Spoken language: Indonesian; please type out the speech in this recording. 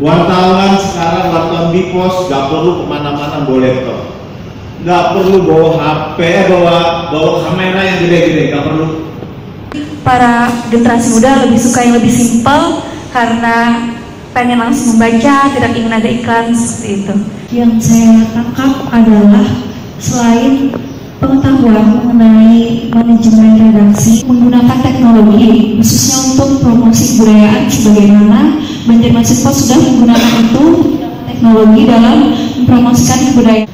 wartawan sekarang wartawan di pos nggak perlu ke mana-mana bawa laptop nggak perlu bawa HP bawa bawa kamera yang gede-gede nggak perlu para generasi muda lebih suka yang lebih simpel karena pengen langsung membaca, tidak ingin ada iklan seperti itu. Yang saya tangkap adalah selain pengetahuan mengenai manajemen redaksi menggunakan teknologi khususnya untuk promosi kebudayaan sebagaimana Banjarmasin Post sudah menggunakan itu teknologi dalam mempromosikan kebudayaan.